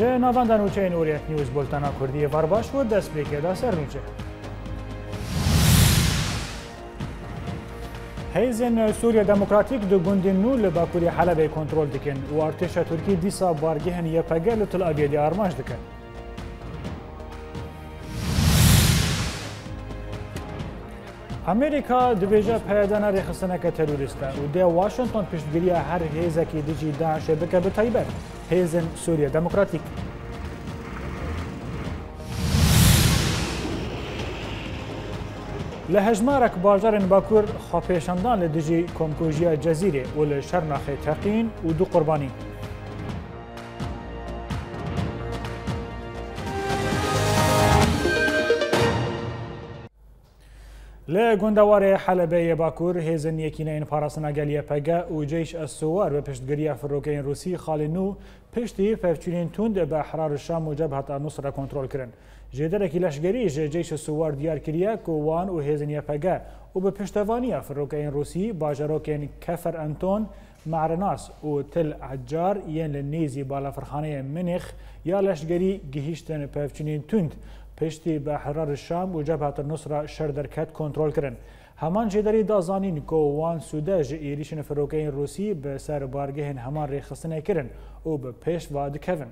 جه ناواندا نوچه این اوریت نیوز بولتانا کردی وارباش و دست بریکه دا سر نوچه هیزن سوریا دموکراتیک دو گوندین نو لباکوری حلبه کنترل دکن و ارتش ترکی دیسا بارگهن یپگه لطل آبیدی آرماش دکن امریکا دبیجه پیدانه رخصنه که تروریسته و ده واشنطن پیشگیری هر هیزه که دیجی داعش بکه به تایبه حزب سوریا دموکراتیک له هجمارک باجارن باکور خواپیشاندان لدجی کمکوژیا جزیره و له شرناخه تقین و دو قربانی لە گوندەوارەیە حەلبەیە باکوور هێزن یەکینەین پاراستناگەلیە پەگە و جێش ئەسووار بە پشتگەریە فرۆکەین رووسی خاڵین و پشتی پەفچینین توند بە حرار شام و جەب هەتا نووسرە کۆنتترۆلکردن. ژێدەرەکی لەشگەری ژێجێش سووار دیارکرە کۆوان و هێزنیە پەگە و بە پشتەوانیە فرۆکەین رووسی باژەرۆکێن کەفەر ئەنتۆن، معرەناس و تل عجار یەن لە نێزی بالافرخانەیە منێخ یا لەشگەری گەهیشتن پەفچینین توند پشتی به حرار شام و جبهه النصره شر درکت کنترل کرن همان جه داری دازانین که وان سوده جه ایریشن فروکین روسی به سر بارگهن همان ریخستنه کرن و به پیش واد کون.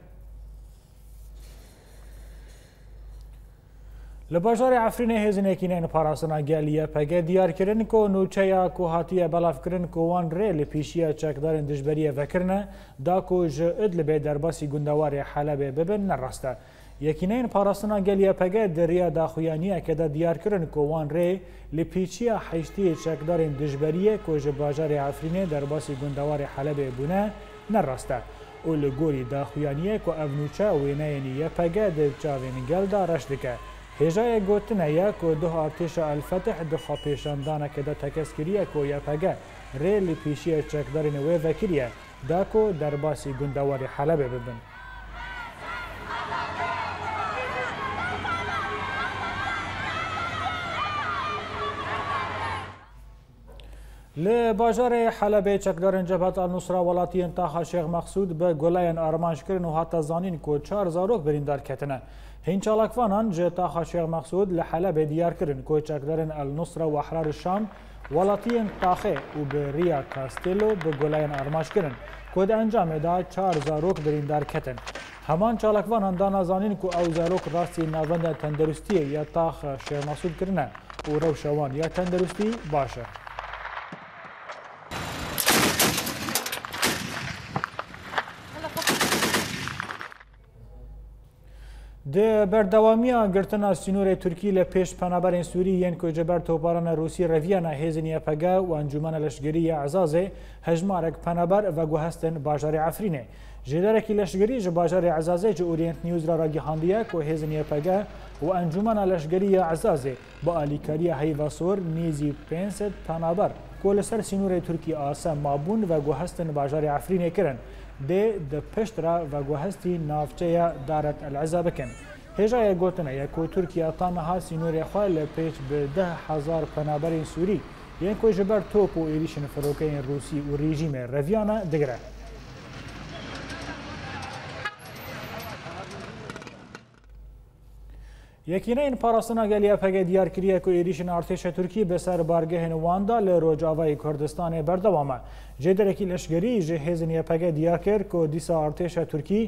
لباجار عفرین هزینه کینه پاراسنا گلیه پگه دیار کرن کو نوچه یا کو هاتیه بلاف کرن کو وان ری لپیشیه چکدارن دجبریه وکرنه دا کو جه اد لبه درباسی گندوار حلبه ببن نرسته. یەکینەین پاراستنا گەلیەپەگە دەریە داخویانیەکەدا دیارکردن کۆوان ڕێ لە پیچیە حیشتی چەکدارین دژبەریە کۆژە باژاری ئافرینێ دەرباسی گوندەواری حەلەبێ بوونە نەڕاستە. ئەو لە گۆری داخویانیە کۆ ئەڤنوچە وێنەیەنی یەپەگە دەچاوێنگەلدا ڕەش دکە. هێژایە گوتنەیە کۆ دو هاتیشە ئەلفتح دخوا پێشاندانەکەدا تەکەسکریە کۆ یەپەگە ڕێ لە پیشیە چەکدارینەوەی ڤەکریە داکۆ دەرباسی گوندەواری حەلەبێ ببن. لباجار حلب چکدارن جبهت النصره ولاتی انتها شیخ مقصود به گلاین ارمانش کرن و حتی زانین کو چار زاروک برین در کتنه هین چالاکوانان جتا شیخ مقصود لحلب دیار کرن کو چکدارن النصره و احرار شام ولاتی انتاخه و به ریا کاستیلو به گلاین ارمانش کرن کو ده انجام دا چار زاروک برین در کتن همان چالاکوانان دانا زانین کو او زاروک راستی ناوند تندرستی یا تاخ شیخ مقصود کرنه و روشوان یا تندرستی باشه د بەردەوامیە گرتنا سینۆری تورکی لە پێش پەنابەرێن سووری یەن کۆجەبەر تۆپارانە رووسی ڕەڤیانە هێزنیە پەگە و ئەنجومە لەشگریە ئازازێ هەژمارێک پەنەبەر ڤگو هەستن باژاری ئەفرینێ ژێدەرەکی لەشگری ژە باژاری ئازازێ جە ئورینت نیوز لە ڕاگەهاندیە کۆ هێزنیە پەگە و ئەنجومە لەشگریە ئازازێ بە ئالیکاریە هەیڤسۆر نێزی پێنسێت پەنابەر کۆ لەسەر سینوری تورکی ئاسە مابوون ڤگو هەستن باژاری ئەفرینێ کرن. دێ دە پشترا ڤگوهستی ناوچەیە دارەت ئەلعزا بکەن. هێژایە گوتنە یەکۆ تورکیا تامەها سینۆریخوا لە پێچ بەهزار پەنابەری سووری یەک کۆژەبەر تۆپ و عێریشن فەرۆکەین رووسی و ڕژیمە ڕەڤیانە دەگرە. یەکینە این پاراستناگەلی ئەپەگە دیارکریە و عێریشن ئارتێشە تورکی بەسەر بارگەهێن واندا لە ڕۆژاوای کوردستانی بەردەوامە جێدەرەکی لەشگەری ژێ هێزن یەپەگە دیارکرد و دیسا ئارتێشە تورکی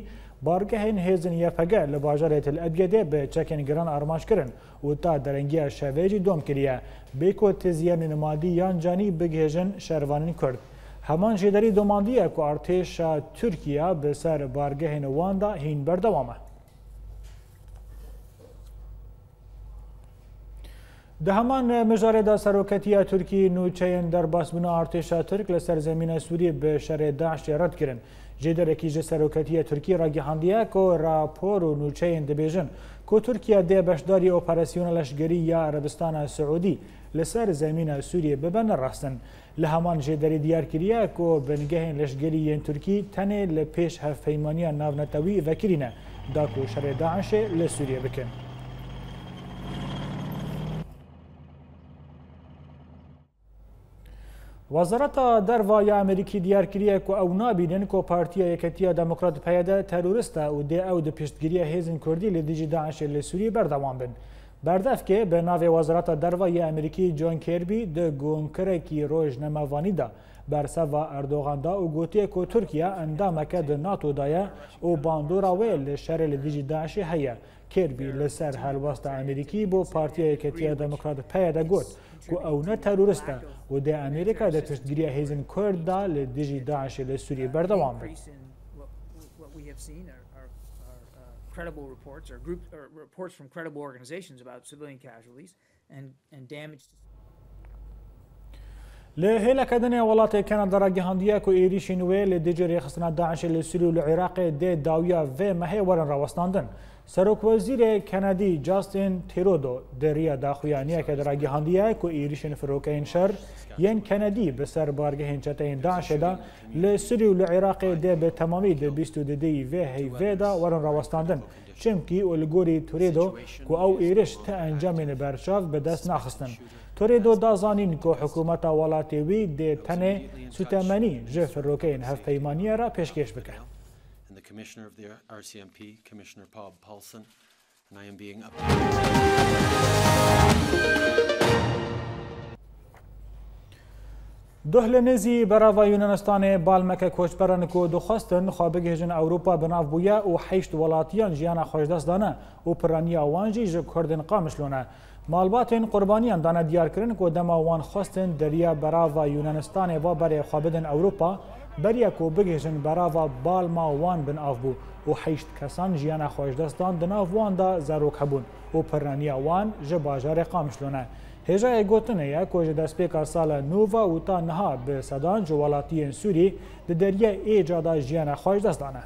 بارگەهێن هێزن یەپەگە لە باژارێت ئەبگەدێ بە چەکن گەران ئارماشکردن و تا دەرەنگیە شەوێجی دۆم کریە بێکۆ تزیانی نمادی یان جانی بگێژن شەروانین کورد. هەمان ژێدەری دۆماندیە کو ئارتێشە تورکیا بەسەر بارگەهێن واندا هین بەردەوامە. ده همان مجاری دا سروکتی ترکی نوچین در باسبنا ارتشا ترک لسر زمین سوری به شر داعش رد کرن جدر اکی جه سروکتی ترکی را گهاندیه که راپور و نوچین دبیجن که ترکیه ده بشداری اپراسیون لشگری یا عربستان سعودی لسر زمین سوریه ببن راستن لهمان جدری دیار کریه که بنگه لشگری ترکی تنه لپیش هفت پیمانی ناونتوی وکرینه دا که شر داعش لسوریه بکن وەزارەتە دەرڤای ئەمریکی دیارکریە و ئەو نابینێن کۆپارتیە یەکەتیە دەموکرات پەیەدە تەرورستە و دێ ئەو دە پشتگیریە هێزن کوردی لە دیژی داعشێ لە سووری بەردەوام بن. بەردەفکێ بە ناوێ وەزارەتە دەرڤای ئەمریکی جۆن کێربی دە گۆنکرێکی ڕۆژ نەمەوانیدا بەرسەڤ ئەردۆغاندا و گوتیە کۆ تورکیا ئەندامەکە دە ناتۆدایە و باندۆرا وێ لە شەرە لە دیژی داعشی هەیە کێربی لەسەر هەلوەستە ئەمریکی بۆ پارتیە یەکەتیە دەموکرات پەیە دەگوت. کو او نه تروریستا و د امریکا د تشدیری هیزن کرد دا لدجی داعش له سوریه بردوام بی credible reports or group or reports from credible organizations about civilian casualties and and damage له هله کدنې ولات کانادا راګهاندیا کو ایری شینوې له دجری خصنا داعش له سوریه او العراق د داویا و مه ورن راوستاندن سەرۆکوەزیرێ کەنەدی جاستین تێرۆدۆ دەریە داخویانە کە دراگیهاندیە و ئیریشن فرۆکەین شەر یەن کەنەدی بەسەر بارگە هێنچەتەین داعشێدا لە سری و لە عێراقی دێبێت تەمامی دە بیست و ددەی وێ هەیڤێدا وەرن ڕاوەستاندن چمکی ئۆلگۆری تورێدۆ و ئەو ئێرش تە ئەنجامێنە بەرچاف بەدەست ناخستن. تۆرێدۆ دازانین کۆ حکوومەتە وڵاتێوی دێتەنێ سوتەمەنی ژێ فرۆکەین هەفتەیمانیە را پێشکێش بکەن. Commissioner of the RCMP, Commissioner Bob Paulson, and I am being up. دهل نزی برای یونانستان بالمک کشبرن کو دخستن خوابه گهجن اوروپا بناف بویا و حیشت ولاتیان جیان خوشدست دانه و پرانی آوانجی جه کردن قامش لونه. مالباتن قربانیان دانه دیار کرن کو دما وان خواستن دریا برای یونانستان و برای خوابدن اوروپا بەریەکۆ بگێژن بەراوە بالما وان بن ئاف بوو و حیشت کەسان ژیانە خۆشدەستان دناوواندا زارۆک هەبوون و پەرانیاوان ژە باژارێ قامشلۆنە. هێژایە گوتنەیە کۆژە دەستپێکا ساە نوڤ و تا نەها بە سەدان جوڵاتیەن سووری دە دەریە ئێجادا ژیانە خۆش دەستانە.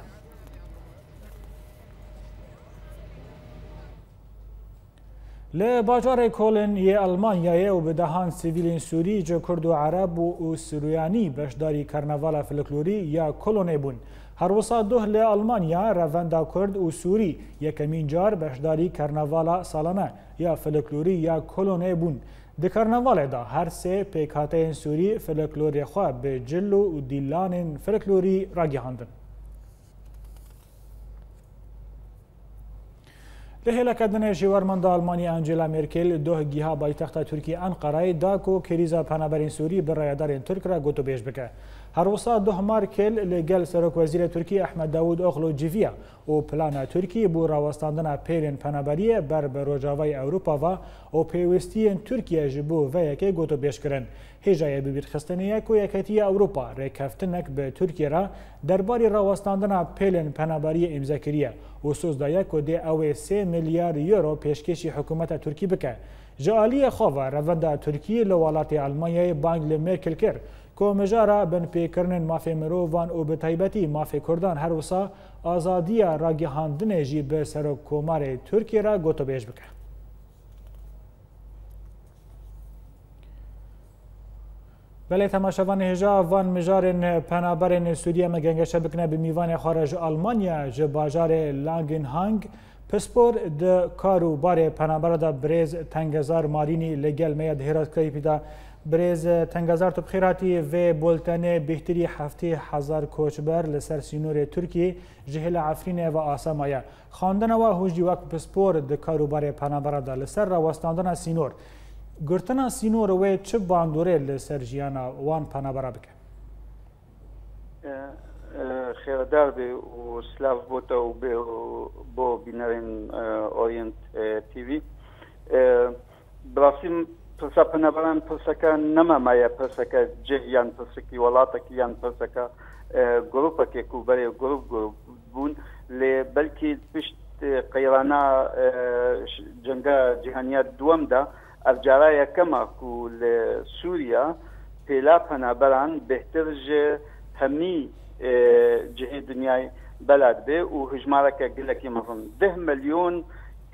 له باجار کلنی آلمانیای و به دهان سیویلین سوری جو کرد و عرب و سوریانی بشداری کرنوال فلکلوری یا کلونه بون هر وسا دوه له آلمانیا رواندا کرد و سوری یکمین جار بشداری کرنوال سالانه یا فلکلوری یا کلونه بون د کرنوال دا هر سه پیکاته سوری فلکلوری خواه به جلو و دیلان فلکلوری را گهاندن ده هلکدن جیورمند آلمانی انجلا مرکل ده گیها بایتخت ترکیه انقره دا کو کریزا پنابرین سوری بر رایدارین ترک را گوتو بیش بکه هەروسا دوهمار کل لەگەل سەرۆک وەزیرە تورکی ئەحمە داود ئۆخلۆ جیڤە و پلانە تورکی بۆ ڕاوەستاندنە پێرێن پەنەبەریە بەر بە ڕۆژاوای ئەوروپاوا ئەو پێویستیان تورکیا ژ بۆ ڤەیەکەی گۆتۆ بێشکردن هێژایە ببیرخستنەیە و یەکەتی ئەوروپا ڕێککەفتنەک بە تورکێرا دەرباری ڕاوەستاندنە پێلێن پەنەبەریە ئیمزەکریە و سۆزدایە کۆدێ ئەوێ سێ میلیار یۆرۆ پێشکێشی حکوومەتە تورکی بکە. جاالیە خۆڤ ڕەڤەندا تورکی لە وڵاتی ئەلمانیای بانگ لە مێکل کرد کۆمەژارە بنپێکردن مافێ مرۆڤان و بە تایبەتی مافێ کوردان هەروسا ئازادیە ڕاگەهاندنێژی بە سەرۆک کۆمارێ تورکێرا گۆتۆبێژ بکە. بەێ تەماشەوان هێژا وان مژارێن پەنابەرێن سوودیەمە گەنگەشە بکنە بە میوانێ خۆرەژ ئەلمانیا ji باژارێ لانگن هەنگ، پسپۆر di kar û barê penaberda birêz tengezar marînî li gel me ya di hêratkeyî pîda برز تنگازار تبخیراتی و بولتن بهتری هفته هزار کوچبر لسر سینور ترکی جهل عفرین و آسامایا خواندن و هوجی وک پسپور د کاروبار پنابرا د لسر راوستاندن سینور گرتن سینور و چه باندوره لسر جیانا وان پنابرا بکه خیردار به و سلاف بوتا و به بو بینرین اورینت تیوی براسیم پرسەپنەبەران پرسەکە نەمەمایە پرسەکە جێیان پرسەکی وڵاتەکییان پرسەکە گرروپەکێک و بەرێ گرروپ بوون لێ بەلکی پشت قەیرانە جەنگە جیهانیات دووەمدا ئەرجارە یەکەمە و لە سووریا پێلا پەنابەران بهتر ژێ هەمی جهێ دنیای بەلات بێ و هژمارەکە گلەکی مەفم ده ملیۆن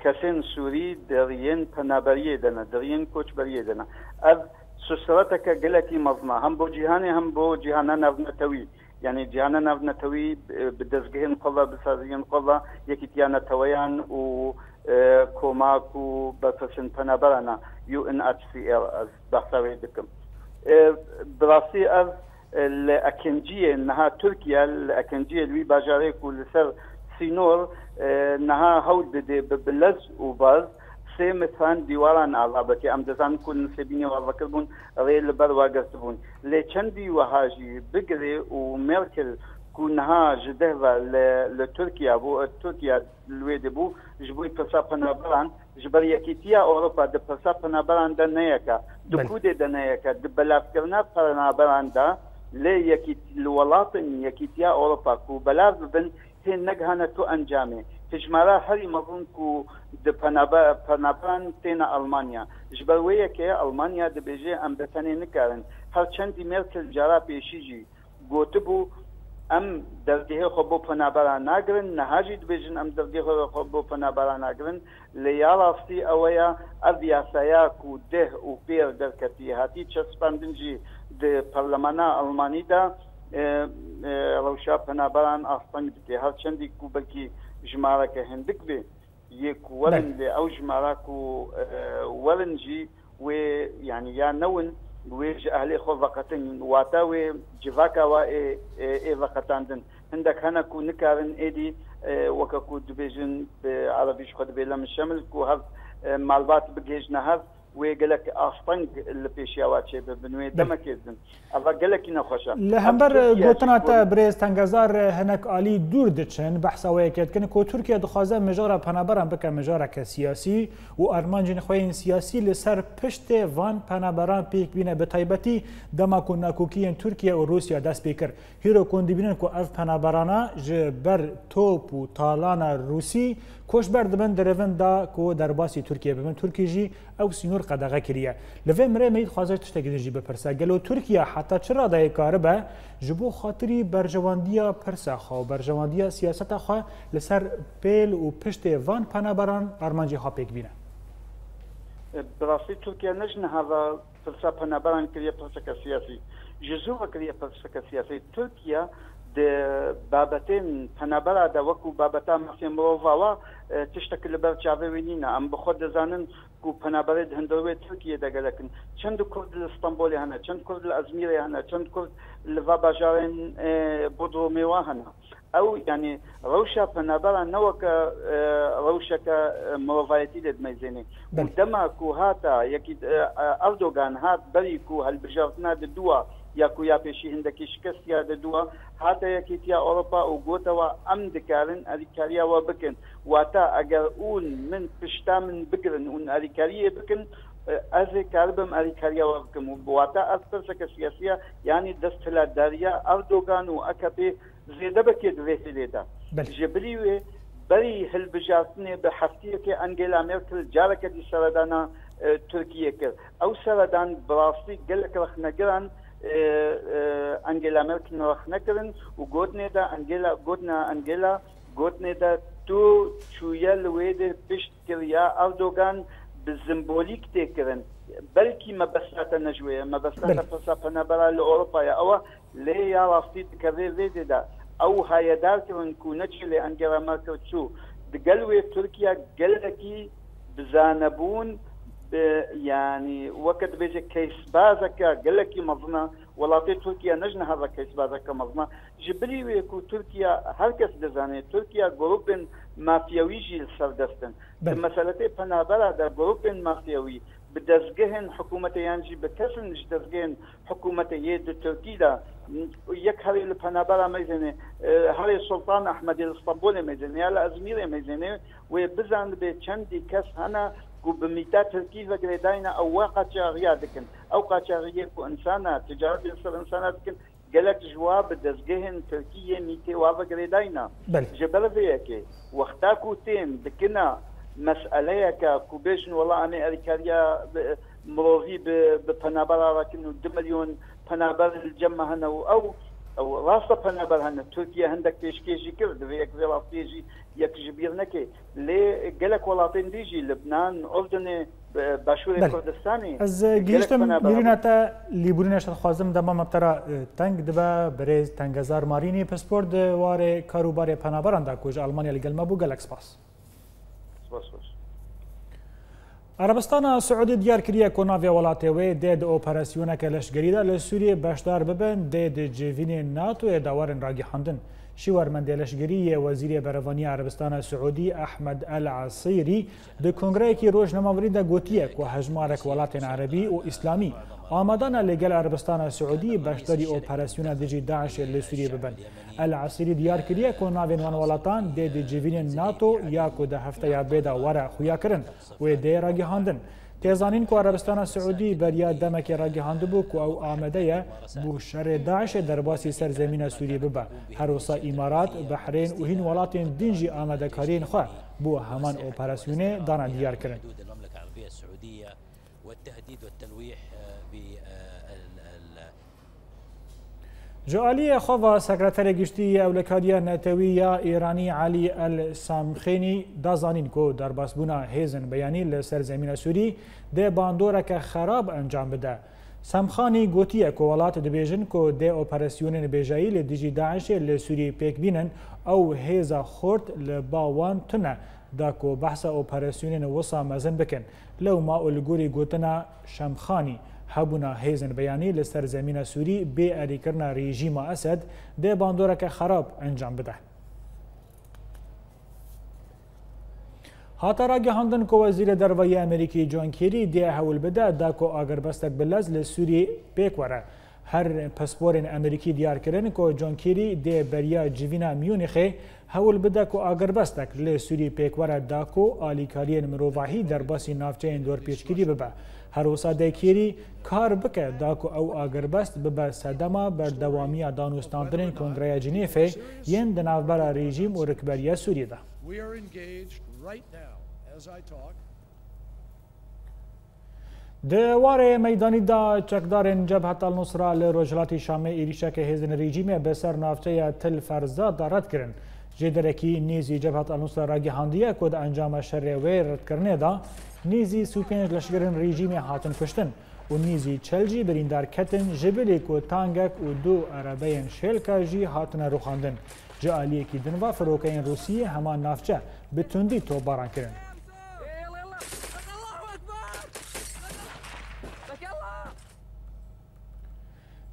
کەسێن سووری دەڕیێن پەنابەریە درين كوش کۆچبەریە دەنە ئەف سوسرەتەکە گەلەتی مەزما هەم بۆ جیهانی هەم بۆ جیهانە نەڤنەتەوی یعنی جیانە نەڤنەتەوی بدەستگەهێن قڵە بسازیان قڵە یەکیتیانە تەوەیان و اه، کۆماک و بەپەشن پەنابەرانە UNHCL بەساوی دکم اه، بڕاستی ئەف اه، لە ئەکنجیە نەها تورکیا لە ئەکنجیە لوی باژارێک و لەسەر سینۆر نەها هەوت بدێ بلەز و باز سێ متفان دیواران ئاڵابەتی ئەم دەزان کو نسبینی واڵەکە بوون ڕێ لەبەر واگەست بوون لێ چەندی وەهاژی بگرێ و مێرکرد کو نها ji deva li Tirkiya bû Tirkiya lê dibû ji bo pirsa penaberan ji ber yekîtiya Ewropa di pirsa penaberan de neyeka di Kudê de neyeka di belavkirina penaberan da lê yekî li welatên yekîtiya Ewropa ku belav bibin تێن نەگهانە تۆ ئەنجامێ تژمارە هەری مەبوونک و پەنابان تێنە ئەلمانیا ژ بەوەیەکێ ئەلمانیا دەبێژێ ئەم دەتەنێ نکارن هەرچەندی مێرکل جارا پێشیژی گوت بوو ئەم دەردێ خۆ بۆ پەنابەرا ناگرن نەهاژی دبێژن ئەم دەردێ خۆ بۆ پەنابەرا ناگرن لە یا ڕاستی ئەوەیە ئەر یاسایاک و دێ و پێر دەرکەتی هاتی چەسپاندنجی پەرلەمانە ئەلمانیدا روشا پنابران ئاستەنگ بکێ هەرچەندی کوبەکی ژمارەکە هندک بێ یەک وەرن لێ ئەو ژماراک و وەرنجی وێ یعنی یا نەون وێژ ئەهلێ خۆ ڤقەتن واتە وێ جڤاکەوە ئێ ڤقەتاندن هەندێک هەنەک و نکارن ئێدی وەکەکو دبێژن عربیش خۆ دەبێ لە من شەمل و هەر مالبات بگێژنە هەست وێ گەلک ئاشتەنگ لە پێشیاوا چێ ببنوێ دەمەکردن ئەە گەلکی نەخۆشە لە هەمبەر گوتناتە برێز تەنگەزار هەنک عالی دوور دچن بەحسەوەیەکردکن کۆ تورکیا دخوازە مژۆرە پەنابەران بکە مژارەکە سیاسی و ئارمانجی نخۆین سیاسی لەسەر پشتێ وان پەنابەران پێک بینە بە تایبەتی دەماکو ناکوکیین تورکیا و رووسیا دەست پێ کرد هیرۆ کۆندیبینن و ئەف پەنابەرانە ژ بەر تۆپ و تاالانە رووسی کوش بردبن درون دا کو در باسی ترکیه بمن ترکیه جی او سینور قدغه کریه لوی مره مید خوازش تشتگیده جی بپرسه گلو ترکیه حتی چرا دای کار به جبو خاطری برجواندیا پرسه خوا برجواندیا سیاست خوا لسر پیل و پشت وان پنابران ارمانجی ها پیک بینه براستی ترکیه نجن هوا فلسفه پنابران کریه پلسکه سیاسی جزو کریه پلسکه سیاسی ترکیه بابەتێن پەنەبەردا وەکو بابەتا مەخێن بۆڤاوە تشتەکە لەبەر چاوێوی نینە ئەم بخۆ دەزانن و پەنابەرێت هەندەوێت تورکیە دەگەلەکن چەند کورد لە ستمبولی هەنە چەند کورد لە ئەزمیرە هەنە چەند کورد لەوا باژارێن بۆدۆ مێوا هەنە ئەو ینی ڕەوشە پەنابەرە نەوەکە ڕەوشەکە مرۆڤایەتی لێدمەزێنێ دەما و هاتە یەکی ئەردۆگان هات بەری و هەلبژارتنا دووە. یاکو یا پێشی هندێکی شکست یا دەدووە هاتە یەکیتیا ئەوروپا و گوتەوە ئەم دەکارن ئەریکاریەوە بکن واتە ئەگەر اون من پشتا من بگرن اون ئەریکاریە بکن ئەزێ کاربم ئەریکاریەوە بکەم و بواتە ئەس پرسەکە سیاسە ینی دەستلاداریە ئەردۆگان و ئەکەپێ زێدە بکێ دوێتی لێدا ژبری وێ بەری هەلبژاتنێ بە هەفتیەکە ئەنگێلا مێرکل جارەکە دی سەردانا تورکیە کرد ئەو سەردان بڕاستی گەلەکە رەخنەگەران و انگلا مرکل نرخ نکردن و گوتنه دا انگلا گوتنا انگلا گوتنه دا تو چویل وید پشت کریا اردوگان به زمبولیک تکرن بلكي ما بسات نجوية ما بسات فلسفة برا لأوروبا يا أو لي يا راستي تكري زيد دا أو هاي دارت ونكونتش لأنجرا ماركل شو دقلوي تركيا قلكي بزانبون يعني وقت بيجي كيس بازك قال لك مظنا وڵاتی تورکیا نژن هەڕە کەسبازەکە مەزمە ژبری وەک و تورکیا هەرکەس دەزانێت تورکیا گرروپن مافیەویژی سەردەستن مەسەلەتی پەنابەرا دە گرروپن مافیەوی بدەستگەهێن حکوومەتیانجی بە کەسن دەستگەێن حکوومەتە یە دو تورکیدا یەک هەری لە پەنابەرا مەزێنێ هەرێ سلطان ئەحمەدی ئستانبولێ مەزێنیا لە ئەزمیرێ مەزێنێ وێ بزان بێ چەندی کەس هەنا تركي تركيز داينا او واقع تشاغيا دكن او قاچاغيه كو انسانا تجارب انسان انسانا دكن قالك جواب دزجهن تركيا ميتي وابا غريداينا جبل ذيك واختاكو تيم دكنا مسألة كا كوبيشن والله أنا أريكاريا مروغي بطنابرا لكن دمليون طنابرا الجمع هنا أو ئەو ڕاستە پەنەبەر هەنە تورکیا هەندێک پێشکێشی کرد یەک وڵاتێژی یەکژی بیر نەکەی لێ گەلک وڵاتین دیژی لبنان ئۆردنێ باشووری کوردستانی ئەز گەشتم میرینەتە لیبورینەشت خوازم دەمە مەبتەرە تەنگ دبە برێز تەنگەزار مارینی پسپۆرد وارێ کاروبارێ پەنابەراندا کوژ ئەلمانیا لەگەلمە بوو گەلک سپاس. سپاس. عربستان سعودی دیار کریه که ناوی ولاته وی ده ده اپراسیونه که لشگریده لسوریه بشدار ببن ده ده جوین ناتو دوارن راگی حندن. شوارمەند لەشگریە وەزیری بەرەڤانی عربستانە سعودی ئەحمد ئەلعسیری د کنگرەیەکی ڕۆژنەماوریدا گوتیە و هەژمارێک وڵاتێن عربی و ئیسلامی ئامادانە لەگەل عربستانە سعودی بەشتری ئۆپەرسیونە دژی داعش لە سووری ببن ئەلعسیری دیارکریە کۆ ناوێنوان وڵاتان دێ دجیڤینێن ناتۆ یاکو دە هەفتە یا بێدا وەرە خویاکردن وێ دێ ڕاگەهاندن. تێزانین کو عربستانە سعودی بەریا دەمەکی ڕاگەهاند بوو و ئەو ئامادەیە بوو شەرێ داعشێ دەرباسی سەرزەمینە سووری ببە هەروسا ئیمارات بەحرێن و هین وڵاتین دینجی ئامادەکارین خوا بووە هەمان ئۆپەراسیونێ دانا دیارکردن. والتهديد والتلويح جعالی خۆڤ سەکرەتەرە گشتی ئەولەکاریە نەتەوی یا ئێرانی عالی ئەل سامخێنی دازانین کۆ دەرباسبوونا هێزن بەیانی لە سەرزەمینە سووری دێ باندۆرەکە خراب ئەنجام بدە. سەمخانی گوتیە کۆ وڵاتە دەبێژن کۆ دێ ئۆپەرسیونن بێژایی لە دیژی داعشێ لە سووری پێک بینن ئەو هێزە خۆرت لە باوان تونە داکۆ بەحسە ئۆپەرسیونێنە وەسا مەزن بکەن لەو ما ئۆلگوری گوتنە شەمخانی. هەبوونا هێزن بەیانی لە سەرزەمینە سووری بێ ئەریکردنا ڕێژیمە ئەسد دێ باندۆرەکە خراپ ئەنجام بدە. هاتە ڕاگەهاندن کۆ وەزیرە دەرەوەی ئەمریکی جۆنکیری دێ هەول بدە داکۆ ئاگربەستێک بلەز لە سووری پێکوەرە. هەر پسپۆرن ئەمریکی دیارکردن کۆ جۆنکیری دێ بەریا جیڤنا میونیخێ هەول بدە و ئاگربەستێک لێ سووری پێکوەرە داکۆ ئالیکاریەن مرۆڤاهی دەربەسی ناافچەیان دۆرپێچگیری ببە. هر وسا دکیری کار بکه دا کو او اگر بست به صدما بر دوامی دانوستاندرین کنگره جنیفه ین د نوبر رژیم او رکبریه سوریه ده د واره میدانی دا چکدارن جبهه النصره له رجلات شام ایریشه که هزن رژیم به سر نافته تل فرزا دارد کرن جدرکی نیزی جبهه النصره را گهاندیه کد انجام شر و رد کرنه دا نیزی سو پێنج لەشگرن ڕیژیمی هاتن کوشتن و نیزی چەلجی بریندارکەتن ژبلێک و تانگەک و دوو عربەیەن شێلکژی هاتنە ڕوخاندن جە عالیەکی دنوا فرۆکەین رووسیە هەمان نافچە بتوندی تۆ بارانکردن.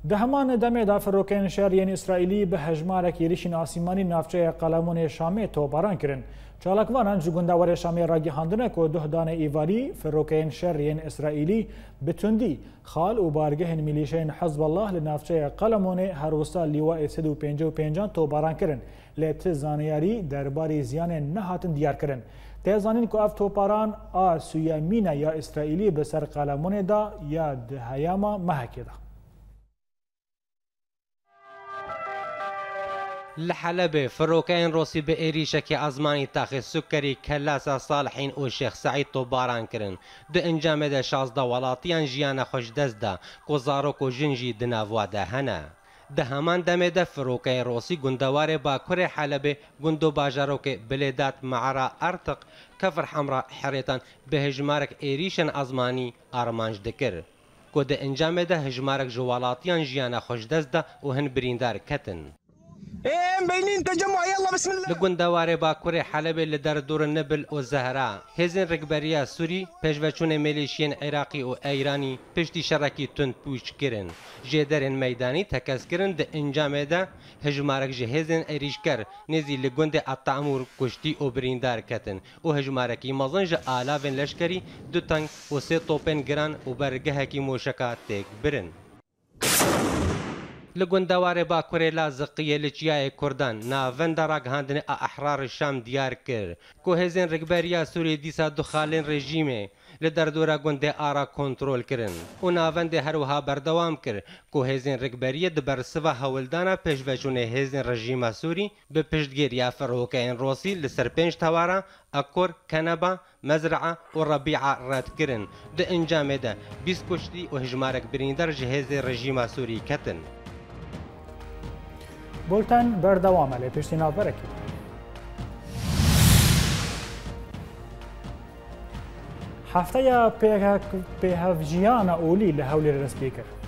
د همان دمه د فروکن شهر یعنی اسرائیلی به هجمارک یریشین آسمانی نافچه قلمون شامی تو باران کردن چالاکوانان ji gundawere Şamê ragihandine ku duh danê îvarî firrokeyên şeriyên İsraîlî bi tundî xal û bargehên milîşeyên Hezbollah li navçeya Qelemonê herwisa lîwayê sed û pêncî û pêncan tobaran kirin lê ti zanyarî derbarê ziyanên nehatin diyar kirin. Têzanîn ku ev toparan a Suyamîne ya İsraîlî bi ser Qelemonê da ya di heyama mehekê da. لە حەلەبێ فرۆکەین ڕۆسی بە عێریشەکی ئازمانی تاخی سوکەری کەلاسە ساڵحین و شێخسعی تۆ باران کردن دو ئەنجامێدە شازدا وڵاتیان ژیانە خۆش دەستدا کۆزارۆک و ژنجی دناوادا هەنە. دە هەمان دەمێدە فرۆکەی ڕۆسی گوندەوارێ باکوێ حەلەبێ گوند و باژارۆکێ بلێدات مەعرا ئەرتق کەفر حەمرا حەرێتان بە هێژمارێک عێریشن ئازمانی ئارمانج دەکرد. کۆ دە ئەنجامێدە هەژمارەك ژوڵاتیان ژیانە خۆشدەستدا و هەن بریندار کەتن. ام بینین تجمع يلا بسم الله لگون دواره باکوری حلب در دور نبل و زهرا هزین رگبریا سوری پشوچون ملیشین عراقی و ایرانی پشتی شرکی تند پوش کرن جدرن میدانی تکس کرن ده انجام ده هجمارک جه نزی لگون ده اطعمور کشتی و بریندار کتن و هجمارکی مزن جه آلاوین لشکری دو تنگ و سه توپن گران و برگه هکی موشکات تک برن li gundeware Bakurê la ziqiyê li Çiyayê Kurdan navenda raghandinê a Ehrarê Şam diyar kir ku hêzên rikberiya Sûriyê dîsa du xalên rejîmê li derdora gundê ara kontrol kirin û navendê herwiha berdewam kir ku hêzên rikberiyê di bersiva hewildana pêşveçûnê hêzên rejîma Sûrî bi piştgiriya firokeyên Rosî li ser pênc tewara اکور کنبا مزرعه و ربیعه رد کرن د انجام ده 20 کشتی و هجمارک بریندر جهاز رژیم سوری کتن بولتن بەردەوامە لێ پشتی ناوبەرەکی. هەفتەیە پێهەڤژیانە ئۆلی لە هەولێر دەستپی کرد.